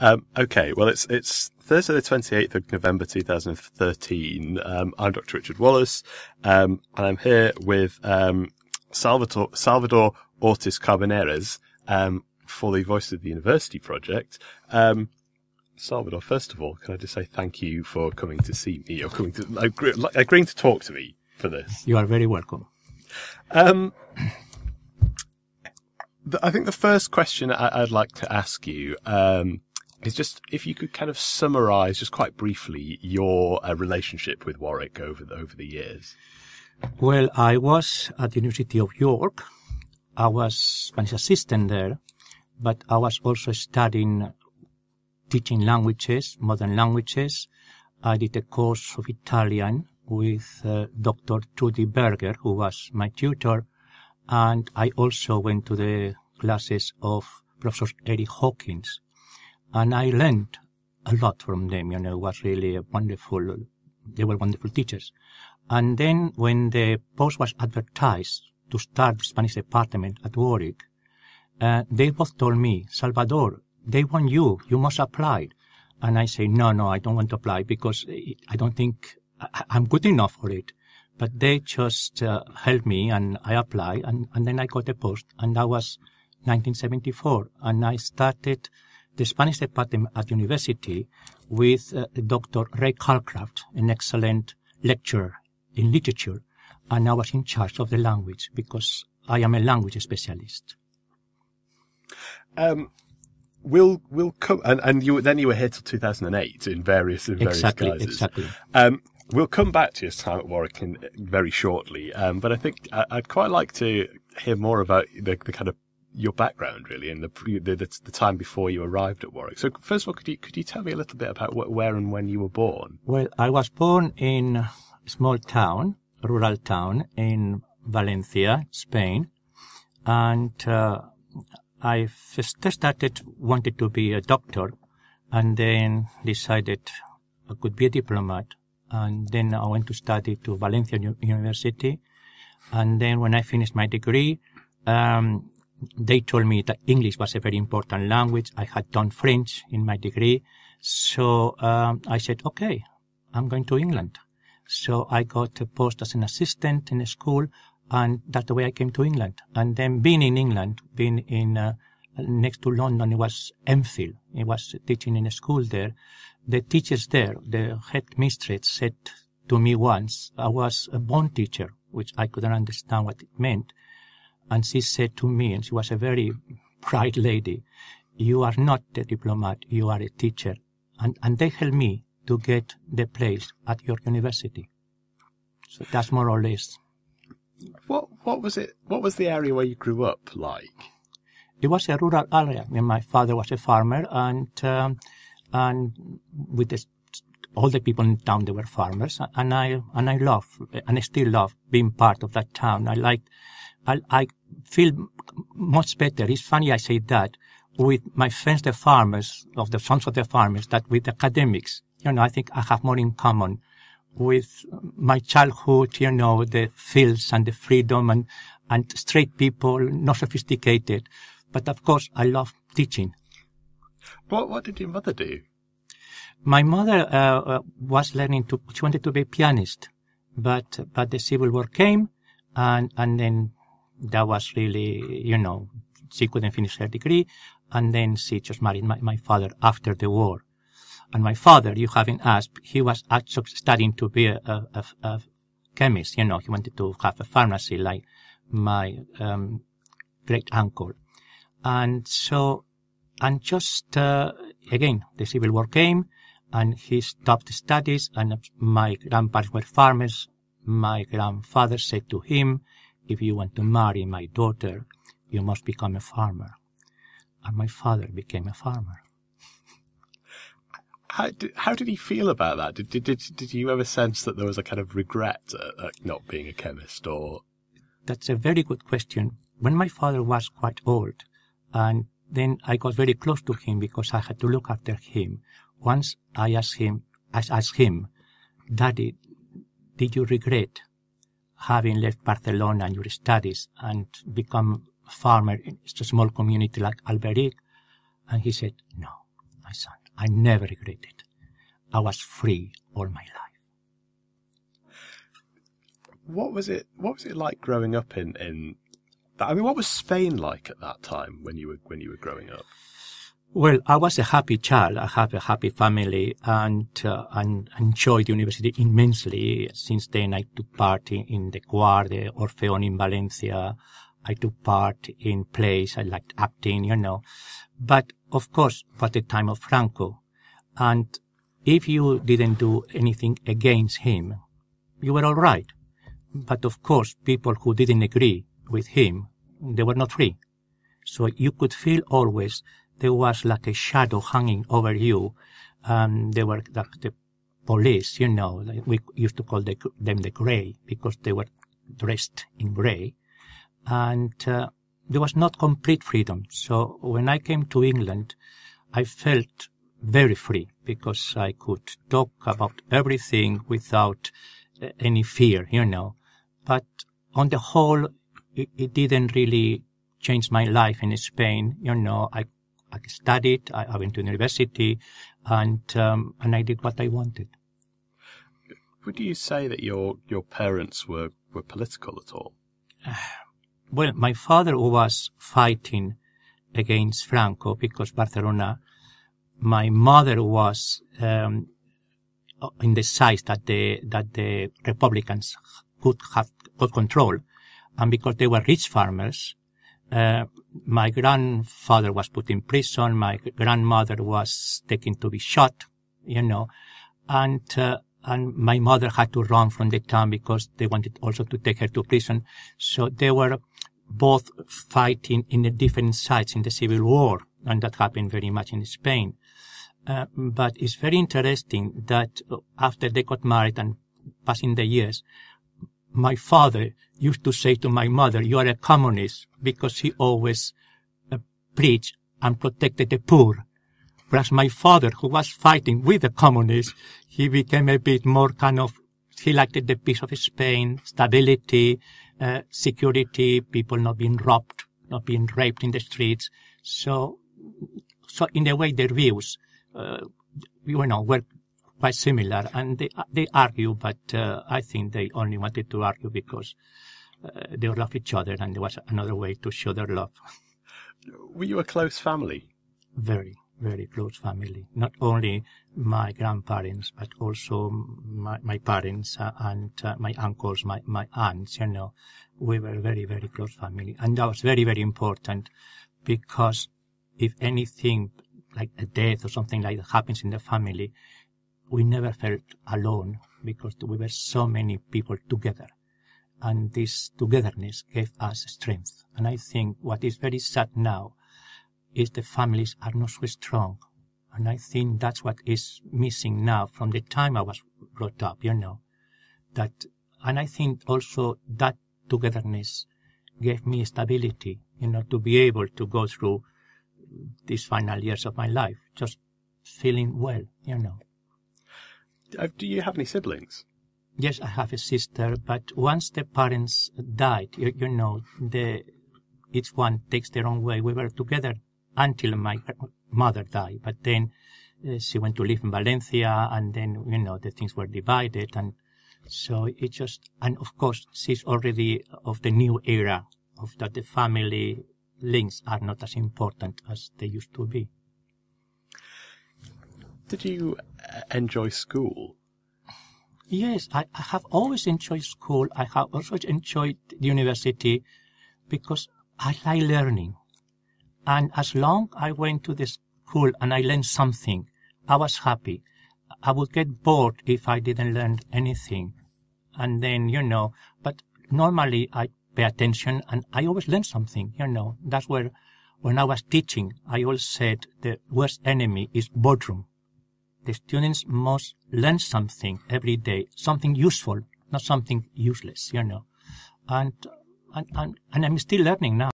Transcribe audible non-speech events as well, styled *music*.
Um, okay, well, it's it's Thursday, the twenty eighth of November, two thousand thirteen. Um, I'm Dr. Richard Wallace, um, and I'm here with um, Salvador Salvador Ortiz Carboneres um, for the Voice of the University project. Um, Salvador, first of all, can I just say thank you for coming to see me or coming to agreeing to talk to me for this? You are very welcome. Um, I think the first question I, would like to ask you um, is just if you could kind of summarize, just quite briefly, your uh, relationship with Warwick over the, over the years. Well, I was at the University of York. I was Spanish assistant there, but I was also studying teaching languages, modern languages. I did a course of Italian with uh, Dr. Trudy Berger, who was my tutor, and I also went to the classes of Professor Eric Hawkins, and I learned a lot from them. You know, was really wonderful. They were wonderful teachers. And then when the post was advertised to start the Spanish department at Warwick, uh, they both told me, Salvador, they want you. You must apply. And I say, no, no, I don't want to apply because I don't think I'm good enough for it. But they just uh, helped me and I applied and, and then I got the post and that was 1974. And I started the Spanish department at university with uh, Dr. Ray Calcraft, an excellent lecturer in literature. And I was in charge of the language because I am a language specialist. Um, we'll we'll come and, and you then you were here till 2008 in various in various exactly guises. exactly um, we'll come back to your time at Warwick in, very shortly um, but I think I, would quite like to hear more about the, the kind of your background really and the, the, the time before you arrived at Warwick so first of all could you could you tell me a little bit about where and when you were born well I was born in a small town rural town in Valencia Spain and uh, I first started wanted to be a doctor and then decided I could be a diplomat. And then I went to study to Valencia University. And then when I finished my degree, um, they told me that English was a very important language. I had done French in my degree. So um, I said, okay, I'm going to England. So I got a post as an assistant in a school and that's the way I came to England. And then being in England, being in uh, next to London, it was Enfield. It was teaching in a school there. The teachers there, the head mistress said to me once, I was a born teacher, which I couldn't understand what it meant. And she said to me, and she was a very bright lady, you are not a diplomat, you are a teacher. And, and they helped me to get the place at your university. So that's more or less what what was it? What was the area where you grew up like? It was a rural area. I mean, my father was a farmer, and um, and with the, all the people in town they were farmers, and I and I love and I still love being part of that town. I like, I I feel much better. It's funny I say that with my friends, the farmers of the sons of the farmers, that with academics. You know, I think I have more in common with my childhood, you know, the fields and the freedom and, and straight people, not sophisticated. But of course, I love teaching. What, what did your mother do? My mother uh, uh, was learning to, she wanted to be a pianist, but, but the Civil War came and, and then that was really, you know, she couldn't finish her degree and then she just married my, my father after the war. And my father, you haven't asked, he was actually studying to be a, a, a chemist. You know, he wanted to have a pharmacy like my um, great uncle. And so, and just uh, again, the Civil War came, and he stopped studies. And my grandparents were farmers. My grandfather said to him, "If you want to marry my daughter, you must become a farmer." And my father became a farmer *laughs* how did, how did he feel about that? Did, did, did, did you ever sense that there was a kind of regret at, at not being a chemist or? That's a very good question. When my father was quite old and then I got very close to him because I had to look after him. Once I asked him, I asked him, Daddy, did you regret having left Barcelona and your studies and become a farmer in a small community like Alberic? And he said, no. I son. I never regret it. I was free all my life. What was it? What was it like growing up in in? I mean, what was Spain like at that time when you were when you were growing up? Well, I was a happy child. I have a happy family and, uh, and enjoyed university immensely. Since then, I took part in, in the choir, the Orfeon in Valencia. I took part in plays. I liked acting, you know. But of course, for the time of Franco. And if you didn't do anything against him, you were all right. But of course, people who didn't agree with him, they were not free. So you could feel always there was like a shadow hanging over you. Um, they were like the police, you know, we used to call the, them the gray because they were dressed in gray. And uh, there was not complete freedom. So when I came to England, I felt very free because I could talk about everything without uh, any fear, you know. But on the whole, it, it didn't really change my life in Spain. You know, I I studied, I, I went to university, and um, and I did what I wanted. Would you say that your your parents were were political at all? *sighs* Well, my father was fighting against Franco because Barcelona. My mother was um, in the side that the that the Republicans could have could control, and because they were rich farmers, uh, my grandfather was put in prison. My grandmother was taken to be shot, you know, and, uh, and my mother had to run from the town because they wanted also to take her to prison. So they were both fighting in the different sides in the civil war. And that happened very much in Spain. Uh, but it's very interesting that after they got married and passing the years, my father used to say to my mother, you are a communist, because he always uh, preached and protected the poor. Whereas my father, who was fighting with the communists, he became a bit more kind of, he liked the peace of Spain, stability, uh, security, people not being robbed, not being raped in the streets. So, so in a way, their views, uh, you know, were quite similar, and they they argue, but uh, I think they only wanted to argue because uh, they love each other, and there was another way to show their love. Were you a close family? Very, very close family. Not only my grandparents, but also my, my parents uh, and uh, my uncles, my, my aunts, you know. We were very, very close family. And that was very, very important because if anything like a death or something like that happens in the family, we never felt alone because we were so many people together. And this togetherness gave us strength. And I think what is very sad now is the families are not so strong. And I think that's what is missing now from the time I was brought up, you know, that, and I think also that togetherness gave me stability, you know, to be able to go through these final years of my life, just feeling well, you know. Uh, do you have any siblings? Yes, I have a sister, but once the parents died, you, you know, the each one takes their own way. We were together until my mother died, but then uh, she went to live in Valencia, and then you know the things were divided, and so it just and of course she's already of the new era of that the family links are not as important as they used to be. Did you uh, enjoy school? Yes, I, I have always enjoyed school. I have also enjoyed the university because I like learning. And as long I went to the school and I learned something, I was happy. I would get bored if I didn't learn anything. And then, you know, but normally I pay attention and I always learn something, you know. That's where, when I was teaching, I always said the worst enemy is boredom the students must learn something every day, something useful, not something useless, you know. And, and, and, and I'm still learning now.